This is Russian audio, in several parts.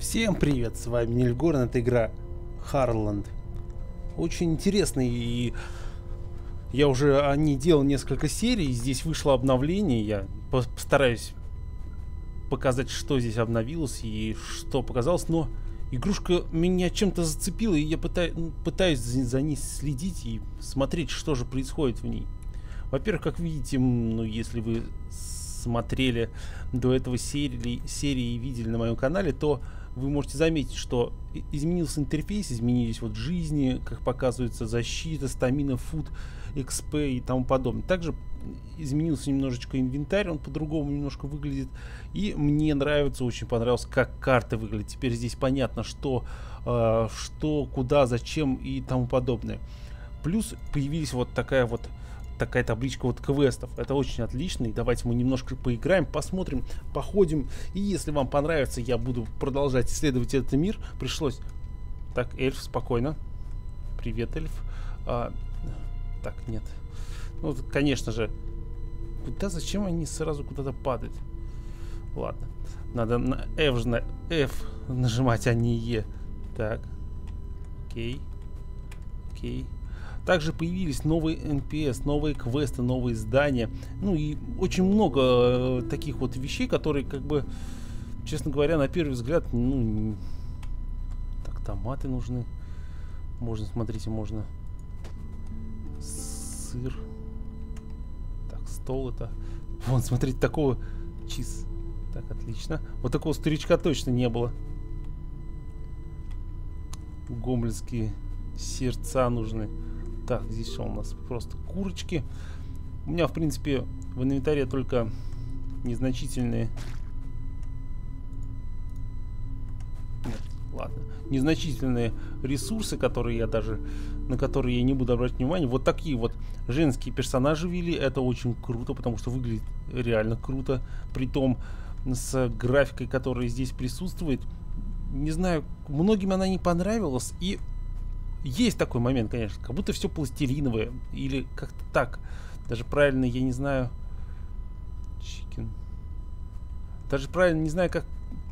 Всем привет, с вами Нильгорн, это игра Харланд. Очень интересный и я уже о ней делал несколько серий, здесь вышло обновление, я постараюсь показать, что здесь обновилось и что показалось, но игрушка меня чем-то зацепила, и я пытаюсь, пытаюсь за ней следить и смотреть, что же происходит в ней. Во-первых, как видите, ну, если вы смотрели до этого серии, серии и видели на моем канале, то вы можете заметить, что изменился интерфейс, изменились вот жизни, как показывается, защита, стамина, фуд, XP и тому подобное. Также изменился немножечко инвентарь, он по-другому немножко выглядит. И мне нравится, очень понравилось, как карта выглядит. Теперь здесь понятно, что, э, что куда, зачем и тому подобное. Плюс появились вот такая вот такая табличка вот квестов. Это очень отлично. И давайте мы немножко поиграем, посмотрим, походим. И если вам понравится, я буду продолжать исследовать этот мир. Пришлось... Так, эльф, спокойно. Привет, эльф. А, так, нет. Ну, конечно же. Куда, зачем они сразу куда-то падают? Ладно. Надо на F, на F нажимать, а не E. Так. Окей. Окей. Также появились новые NPS, новые квесты, новые здания. Ну и очень много э, таких вот вещей, которые как бы, честно говоря, на первый взгляд, ну... Так, томаты нужны. Можно, смотрите, можно... Сыр. Так, стол это... Вон, смотрите, такого... Чиз. Так, отлично. Вот такого старичка точно не было. Гомельские сердца нужны. Так, здесь что у нас? Просто курочки. У меня, в принципе, в инвентаре только незначительные... Нет, ладно. Незначительные ресурсы, которые я даже... На которые я не буду обращать внимание. Вот такие вот женские персонажи ввели. Это очень круто, потому что выглядит реально круто. при том с графикой, которая здесь присутствует. Не знаю, многим она не понравилась. И есть такой момент, конечно, как будто все пластилиновое. Или как-то так. Даже правильно, я не знаю... Чикен. Даже правильно, не знаю, как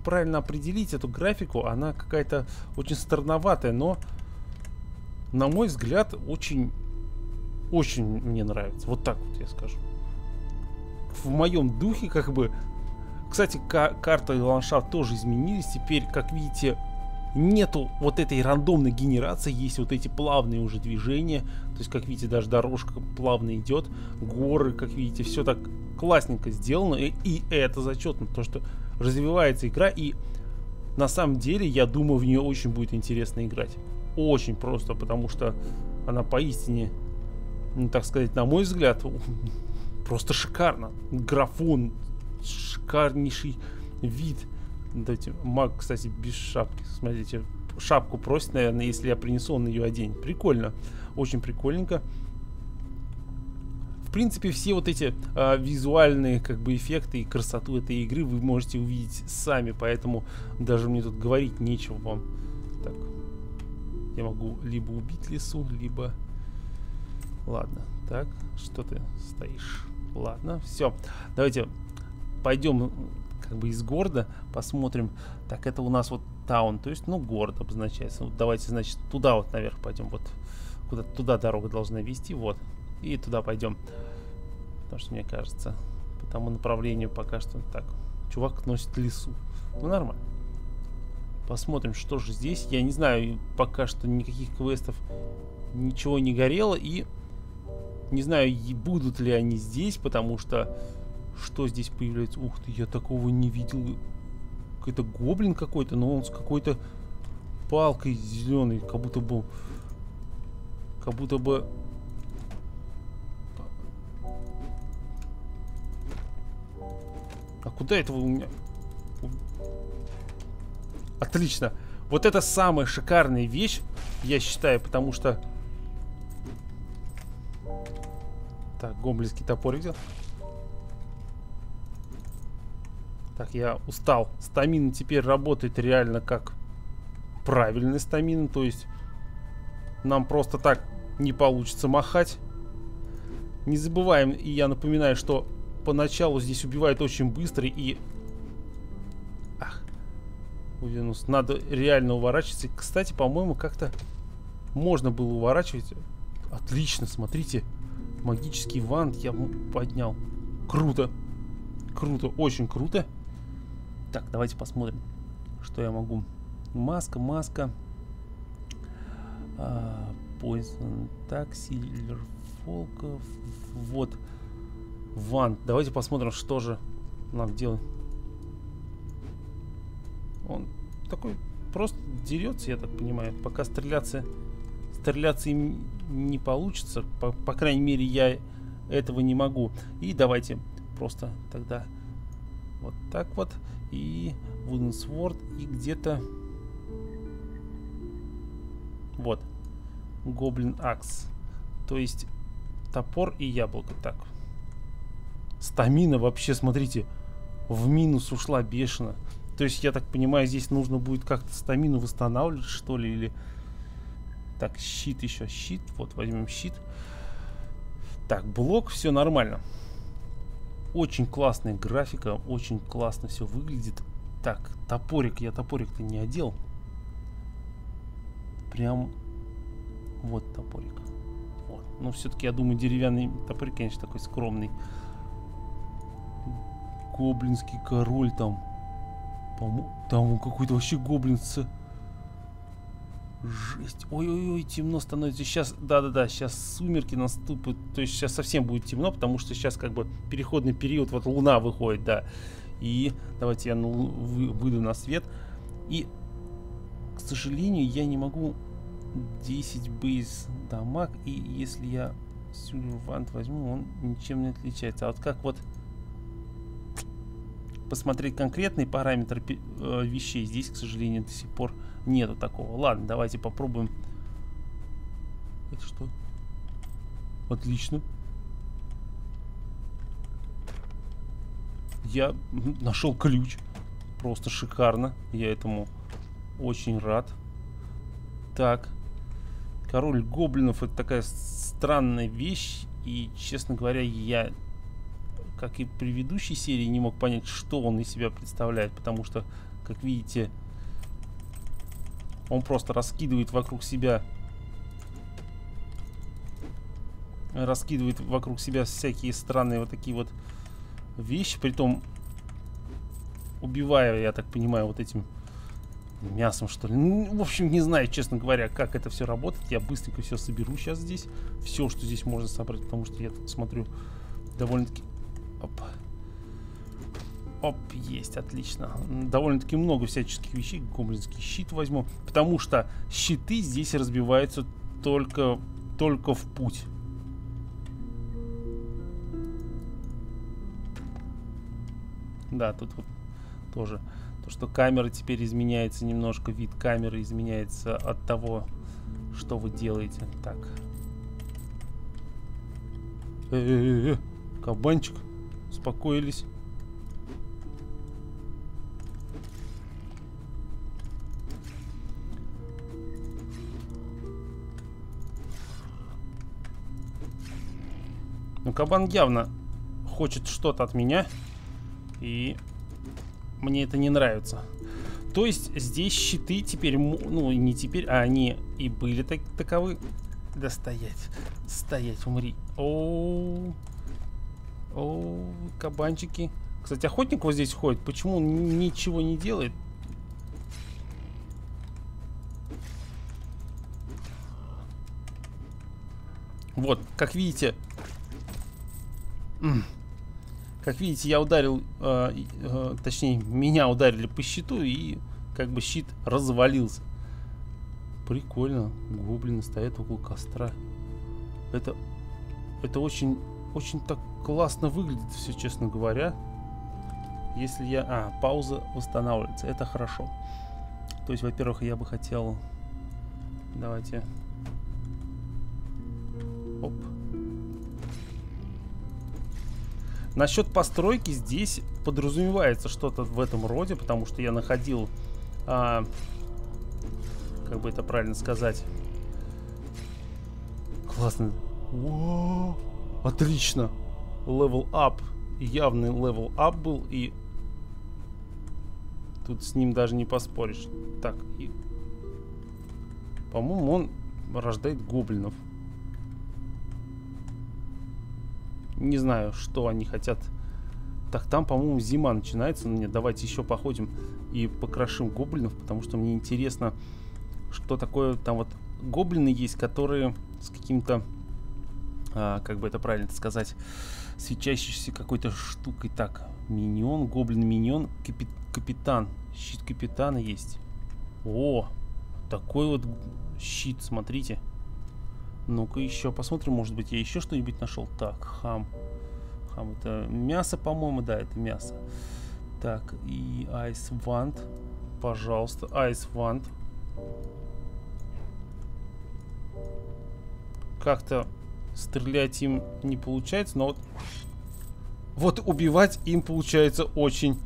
правильно определить эту графику. Она какая-то очень странноватая, но... На мой взгляд, очень... Очень мне нравится. Вот так вот я скажу. В моем духе, как бы... Кстати, карта и ландшафт тоже изменились. Теперь, как видите, нету вот этой рандомной генерации, есть вот эти плавные уже движения, то есть, как видите, даже дорожка плавно идет, горы, как видите, все так классненько сделано, и, и это зачетно, то что развивается игра, и на самом деле, я думаю, в нее очень будет интересно играть. Очень просто, потому что она поистине, ну, так сказать, на мой взгляд, просто шикарно. Графон, шикарнейший вид – Давайте, маг, кстати, без шапки. Смотрите, шапку просит, наверное, если я принесу, он ее оденет. Прикольно. Очень прикольненько. В принципе, все вот эти а, визуальные как бы эффекты и красоту этой игры вы можете увидеть сами, поэтому даже мне тут говорить нечего вам. Так, я могу либо убить лесу, либо... Ладно, так, что ты стоишь? Ладно, все. Давайте пойдем как бы из города посмотрим. Так, это у нас вот таун, то есть, ну, город обозначается. Вот давайте, значит, туда вот наверх пойдем. Вот куда туда дорога должна вести, вот. И туда пойдем. Потому что, мне кажется, по тому направлению пока что так. Чувак носит лесу. Ну, нормально. Посмотрим, что же здесь. Я не знаю, пока что никаких квестов ничего не горело. И не знаю, будут ли они здесь, потому что что здесь появляется? Ух ты, я такого не видел. Это гоблин какой-то, но он с какой-то палкой зеленой, как будто бы... Как будто бы... А куда это вы у меня... Отлично. Вот это самая шикарная вещь, я считаю, потому что... Так, гоблинский топор видел? Так, я устал. Стамина теперь работает реально как правильный стамина. То есть нам просто так не получится махать. Не забываем, и я напоминаю, что поначалу здесь убивают очень быстро и... Ах. Вывернулся. Надо реально уворачиваться. Кстати, по-моему, как-то можно было уворачивать. Отлично, смотрите. Магический вант я поднял. Круто. Круто, очень круто. Так, давайте посмотрим, что я могу. Маска, маска. А, Poison, так, Фолков. Вот. Ван. Давайте посмотрим, что же нам делать. Он такой просто дерется, я так понимаю. Пока стреляться, стреляться им не получится. По, по крайней мере, я этого не могу. И давайте просто тогда вот так вот. И Sword. И где-то... Вот. Гоблин Акс. То есть топор и яблоко. Так. Стамина вообще, смотрите, в минус ушла бешено. То есть, я так понимаю, здесь нужно будет как-то стамину восстанавливать, что ли, или... Так, щит еще, щит. Вот, возьмем щит. Так, блок, все нормально. Очень классная графика, очень классно все выглядит. Так, топорик, я топорик-то не одел. Прям вот топорик. Вот. Но все-таки, я думаю, деревянный топорик, конечно, такой скромный. Гоблинский король там. Там какой-то вообще гоблин с... Жесть. Ой-ой-ой, темно становится. Сейчас, да-да-да, сейчас сумерки наступят. То есть сейчас совсем будет темно, потому что сейчас как бы переходный период, вот луна выходит, да. И давайте я выйду на свет. И, к сожалению, я не могу 10 бейс дамаг. И если я Сюльвант возьму, он ничем не отличается. А вот как вот посмотреть конкретные параметры э, вещей, здесь, к сожалению, до сих пор нету такого. Ладно, давайте попробуем. Это что? Отлично. Я нашел ключ. Просто шикарно. Я этому очень рад. Так. Король гоблинов это такая странная вещь. И, честно говоря, я, как и в предыдущей серии, не мог понять, что он из себя представляет. Потому что, как видите, он просто раскидывает вокруг себя... Раскидывает вокруг себя всякие странные вот такие вот вещи. Притом, убивая, я так понимаю, вот этим мясом, что ли. Ну, в общем, не знаю, честно говоря, как это все работает. Я быстренько все соберу сейчас здесь. Все, что здесь можно собрать, потому что я тут смотрю довольно-таки... Опа. Оп, есть, отлично. Довольно-таки много всяческих вещей. Гоблинский щит возьму. Потому что щиты здесь разбиваются только, только в путь. Да, тут вот тоже то, что камера теперь изменяется немножко. Вид камеры изменяется от того, что вы делаете. Так. Э -э -э -э. Кабанчик. Успокоились. Ну, кабан явно хочет что-то от меня. И мне это не нравится. То есть здесь щиты теперь, ну не теперь, а они и были так, таковы. Да стоять, стоять, умри. О, о, кабанчики. Кстати, охотник вот здесь ходит. Почему он ничего не делает? Вот, как видите, как видите, я ударил, э, э, точнее, меня ударили по щиту, и как бы щит развалился. Прикольно. Гоблины стоят около костра. Это, это очень, очень так классно выглядит все, честно говоря. Если я... А, пауза восстанавливается. Это хорошо. То есть, во-первых, я бы хотел... Давайте... Оп. Насчет постройки здесь подразумевается что-то в этом роде, потому что я находил, а, как бы это правильно сказать, классно. О, отлично, level up, явный level up был и Тут с ним даже не поспоришь. Так, и... По-моему, он рождает гоблинов. Не знаю, что они хотят. Так, там, по-моему, зима начинается. Ну, нет, давайте еще походим и покрошим гоблинов, потому что мне интересно, что такое там вот гоблины есть, которые с каким-то, а, как бы это правильно сказать, свечащейся какой-то штукой. Так, миньон, гоблин миньон, капи капитан. Щит капитана есть. О, такой вот щит, смотрите. Ну-ка еще посмотрим, может быть я еще что-нибудь нашел. Так, хам. Хам это мясо, по-моему, да, это мясо. Так, и Айс Вант. Пожалуйста, Айс Вант. Как-то стрелять им не получается, но вот... Вот убивать им получается очень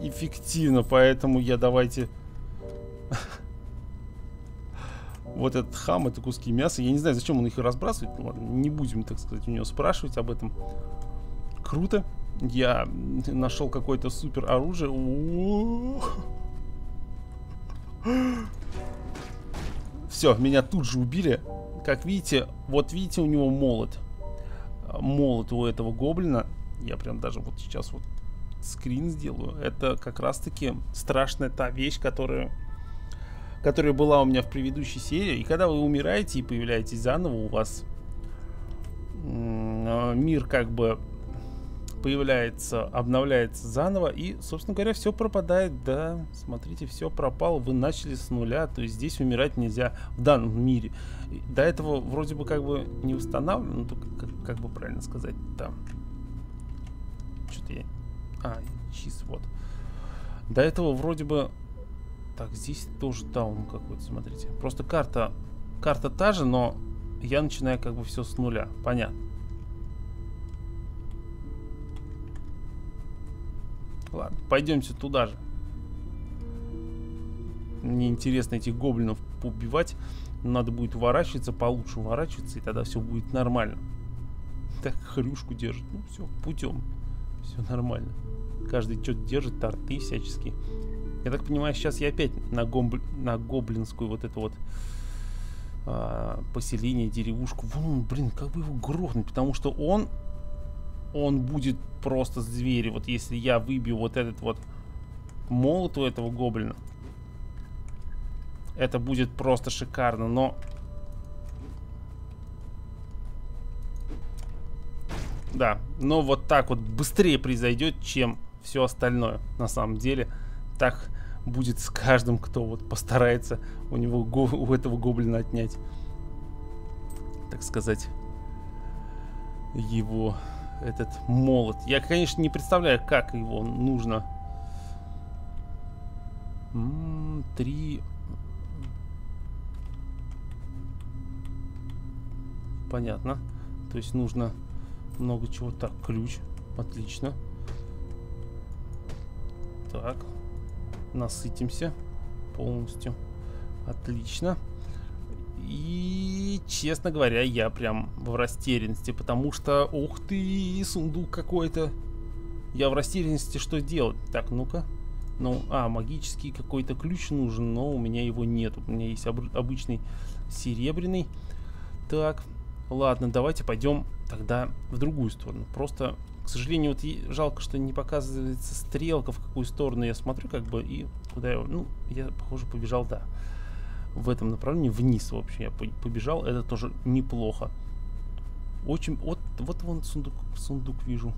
эффективно, поэтому я давайте вот этот хам, это куски мяса. Я не знаю, зачем он их разбрасывает. Ну, ладно, не будем, так сказать, у него спрашивать об этом. Круто. Я нашел какое-то супер оружие. Все, меня тут же убили. Как видите, вот видите, у него молот. Молот у этого гоблина. Я прям даже вот сейчас вот скрин сделаю. Это как раз таки страшная та вещь, которая которая была у меня в предыдущей серии. И когда вы умираете и появляетесь заново, у вас а, мир как бы появляется, обновляется заново, и, собственно говоря, все пропадает, да, смотрите, все пропало, вы начали с нуля, то есть здесь умирать нельзя в данном мире. До этого вроде бы как бы не устанавливано, ну, только как, как бы правильно сказать, там, что-то я, а, чист, вот. До этого вроде бы так, здесь тоже даун какой-то, смотрите. Просто карта, карта та же, но я начинаю как бы все с нуля. Понятно. Ладно, пойдемте туда же. Мне интересно этих гоблинов поубивать. Надо будет уворачиваться, получше уворачиваться, и тогда все будет нормально. Так, хрюшку держит. Ну, все, путем. Все нормально. Каждый что-то держит, торты всяческие. Я так понимаю, сейчас я опять на, гомбл... на гоблинскую вот эту вот а, поселение, деревушку. Вон, блин, как бы его грохнуть, потому что он, он будет просто зверь. Вот если я выбью вот этот вот молот у этого гоблина, это будет просто шикарно, но... Да, но вот так вот быстрее произойдет, чем все остальное на самом деле так будет с каждым, кто вот постарается у него у этого гоблина отнять, так сказать, его этот молот. Я, конечно, не представляю, как его нужно. Три. Понятно. То есть нужно много чего. Так, ключ. Отлично. Так, насытимся полностью. Отлично. И, честно говоря, я прям в растерянности, потому что, ух ты, сундук какой-то. Я в растерянности, что делать? Так, ну-ка. Ну, а, магический какой-то ключ нужен, но у меня его нет. У меня есть об обычный серебряный. Так, ладно, давайте пойдем тогда в другую сторону. Просто к сожалению, вот жалко, что не показывается стрелка, в какую сторону я смотрю, как бы, и куда я... Ну, я, похоже, побежал, да, в этом направлении, вниз, в общем, я побежал. Это тоже неплохо. Очень... Вот, вот вон сундук, сундук вижу.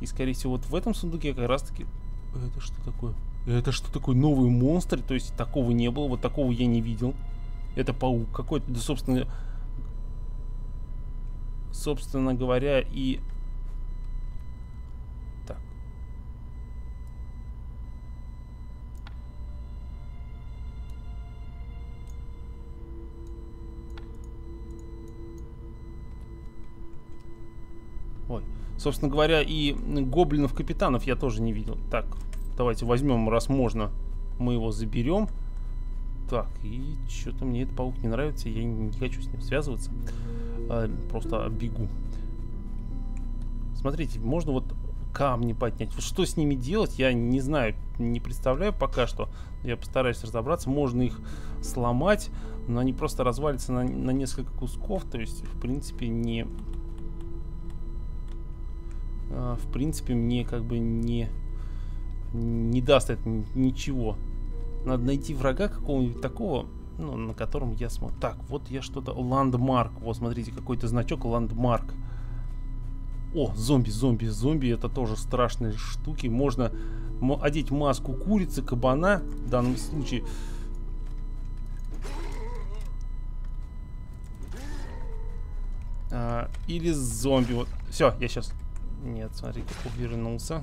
И, скорее всего, вот в этом сундуке как раз-таки... Это что такое? Это что такое? Новый монстр? То есть такого не было, вот такого я не видел. Это паук какой-то, да, собственно... Собственно говоря, и Собственно говоря, и гоблинов-капитанов я тоже не видел. Так, давайте возьмем, раз можно, мы его заберем. Так, и что-то мне этот паук не нравится, я не хочу с ним связываться. А, просто бегу. Смотрите, можно вот камни поднять. Вот что с ними делать, я не знаю. не представляю пока что. Я постараюсь разобраться. Можно их сломать, но они просто развалятся на, на несколько кусков. То есть, в принципе, не... А, в принципе, мне как бы не... Не даст это ничего. Надо найти врага какого-нибудь такого, ну, на котором я смотрю. Так, вот я что-то... Ландмарк. Вот, смотрите, какой-то значок Ландмарк. О, зомби, зомби, зомби. Это тоже страшные штуки. Можно одеть маску курицы, кабана. В данном случае... А, или зомби. Вот. Все, я сейчас... Нет, смотри, как увернулся.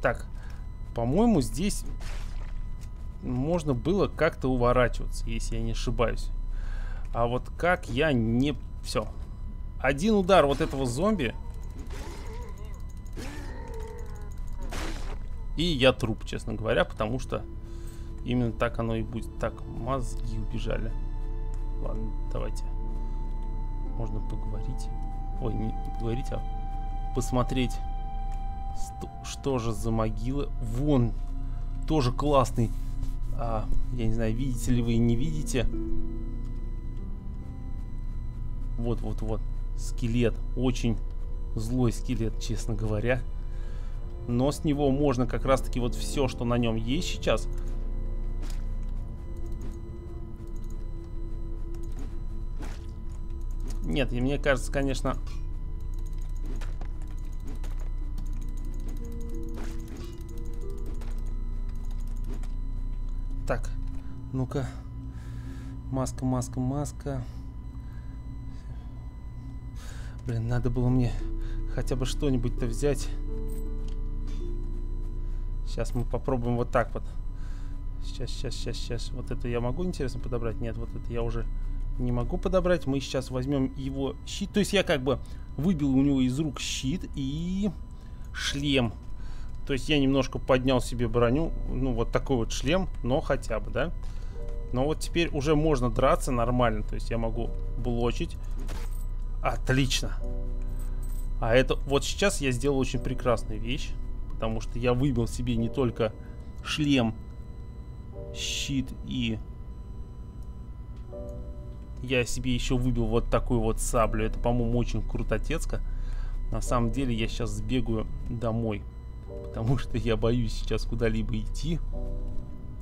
Так, по-моему, здесь можно было как-то уворачиваться, если я не ошибаюсь. А вот как я не... Все. Один удар вот этого зомби. И я труп, честно говоря, потому что именно так оно и будет. Так, мозги убежали. Ладно, давайте. Можно поговорить. Ой, не, поговорить, а посмотреть что же за могила? Вон, тоже классный. А, я не знаю, видите ли вы не видите. Вот-вот-вот. Скелет. Очень злой скелет, честно говоря. Но с него можно как раз-таки вот все, что на нем есть сейчас. Нет, и мне кажется, конечно, Так, ну-ка. Маска, маска, маска. Блин, надо было мне хотя бы что-нибудь-то взять. Сейчас мы попробуем вот так вот. Сейчас, сейчас, сейчас, сейчас. Вот это я могу, интересно, подобрать? Нет, вот это я уже не могу подобрать. Мы сейчас возьмем его щит. То есть я как бы выбил у него из рук щит и шлем. То есть я немножко поднял себе броню. Ну, вот такой вот шлем, но хотя бы, да. Но вот теперь уже можно драться нормально. То есть я могу блочить. Отлично. А это вот сейчас я сделал очень прекрасную вещь. Потому что я выбил себе не только шлем, щит и... Я себе еще выбил вот такую вот саблю. Это, по-моему, очень крутотецко. На самом деле я сейчас сбегаю домой. Потому что я боюсь сейчас куда-либо идти.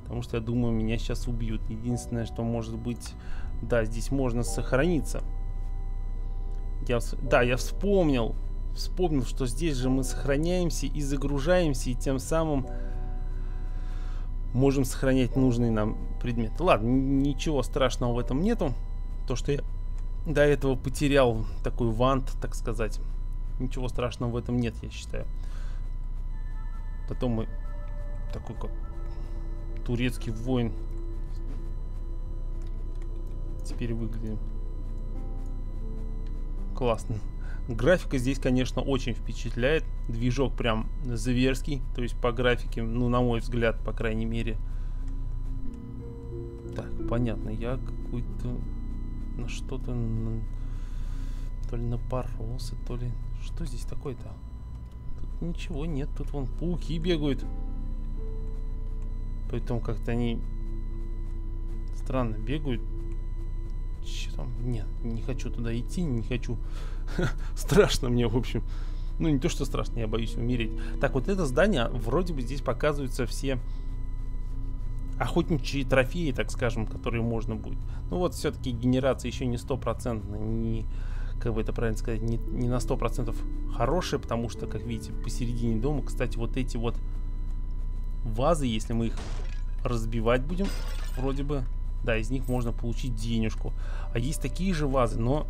Потому что я думаю, меня сейчас убьют. Единственное, что может быть... Да, здесь можно сохраниться. Я, да, я вспомнил. Вспомнил, что здесь же мы сохраняемся и загружаемся. И тем самым можем сохранять нужный нам предмет. Ладно, ничего страшного в этом нету. То, что я до этого потерял такой вант, так сказать. Ничего страшного в этом нет, я считаю. Потом мы такой как турецкий воин теперь выглядим. Классно. Графика здесь, конечно, очень впечатляет. Движок прям зверский. То есть по графике, ну, на мой взгляд, по крайней мере. Так, понятно. Я какой-то на что-то... То ли напоролся, то ли... Что здесь такое-то? Ничего нет, тут вон пауки бегают. Поэтому как-то они странно бегают. Че там? Нет, не хочу туда идти, не хочу. страшно мне, в общем. Ну, не то, что страшно, я боюсь умереть. Так, вот это здание, вроде бы здесь показываются все охотничьи трофеи, так скажем, которые можно будет. Ну вот, все-таки генерация еще не стопроцентная, не как бы это правильно сказать, не, не на 100% хорошие, потому что, как видите, посередине дома, кстати, вот эти вот вазы, если мы их разбивать будем, вроде бы, да, из них можно получить денежку. А есть такие же вазы, но...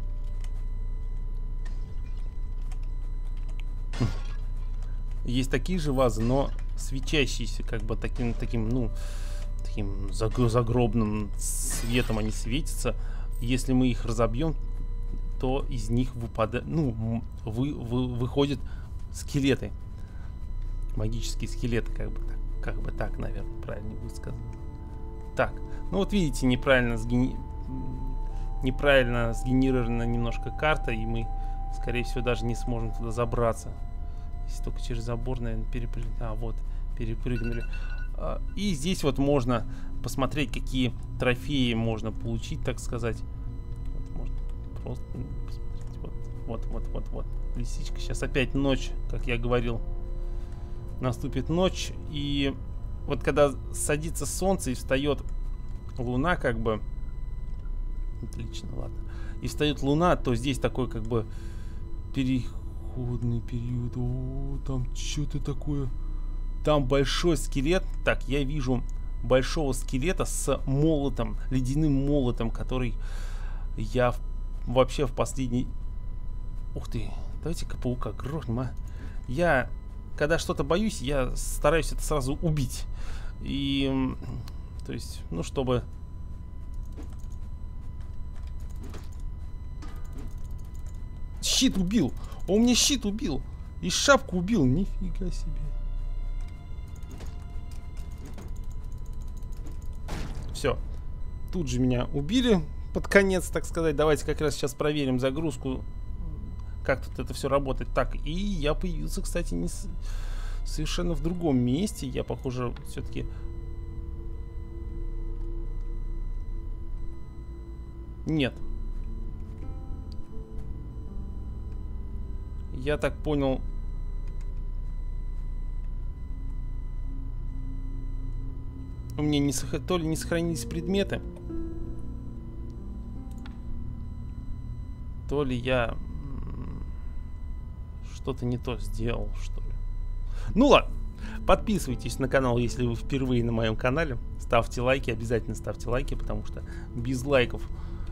Есть такие же вазы, но свечащиеся, как бы таким, таким, ну, таким загробным светом они светятся. Если мы их разобьем, то из них выпадает, ну, вы, вы, выходят скелеты. Магические скелеты, как бы так, как бы так, наверное, правильно сказать. Так, ну вот видите, неправильно, сгени... неправильно сгенерирована немножко карта, и мы, скорее всего, даже не сможем туда забраться. Если только через забор, наверное, перепрыгнули. А, вот, перепрыгнули. А, и здесь вот можно посмотреть, какие трофеи можно получить, так сказать. Вот, можно просто посмотреть. Вот, вот, вот, вот, вот. Лисичка. Сейчас опять ночь, как я говорил. Наступит ночь. И вот когда садится солнце и встает луна, как бы... Отлично, ладно. И встает луна, то здесь такой, как бы, переходный период. О, там что-то такое... Там большой скелет. Так, я вижу большого скелета с молотом, ледяным молотом, который я вообще в последний... Ух ты, давайте-ка паука грохнем, а. Я, когда что-то боюсь, я стараюсь это сразу убить. И, то есть, ну, чтобы... Щит убил! Он мне щит убил! И шапку убил! Нифига себе! Все. Тут же меня убили под конец, так сказать. Давайте как раз сейчас проверим загрузку, как тут это все работает. Так, и я появился, кстати, не с... совершенно в другом месте. Я, похоже, все-таки... Нет. Я так понял, У меня не то ли не сохранились предметы, то ли я что-то не то сделал, что ли. Ну ладно, подписывайтесь на канал, если вы впервые на моем канале. Ставьте лайки, обязательно ставьте лайки, потому что без лайков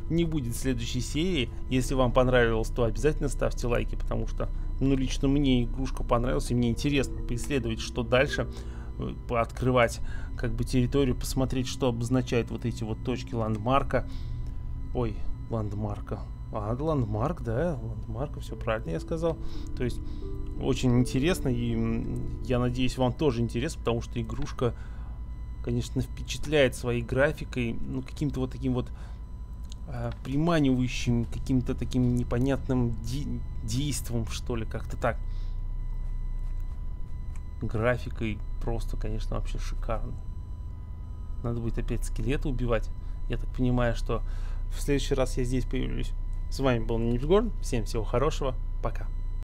не будет следующей серии. Если вам понравилось, то обязательно ставьте лайки, потому что, ну, лично мне игрушка понравилась, и мне интересно поисследовать, что дальше. Э, открывать как бы территорию, посмотреть, что обозначают вот эти вот точки ландмарка. Ой, ландмарка. А, ландмарк, да, ландмарка, все правильно я сказал. То есть очень интересно, и я надеюсь, вам тоже интересно, потому что игрушка, конечно, впечатляет своей графикой, ну, каким-то вот таким вот а, приманивающим, каким-то таким непонятным де действом, что ли, как-то так графикой просто, конечно, вообще шикарно. Надо будет опять скелета убивать. Я так понимаю, что в следующий раз я здесь появлюсь. С вами был Нипсгорн. Всем всего хорошего. Пока.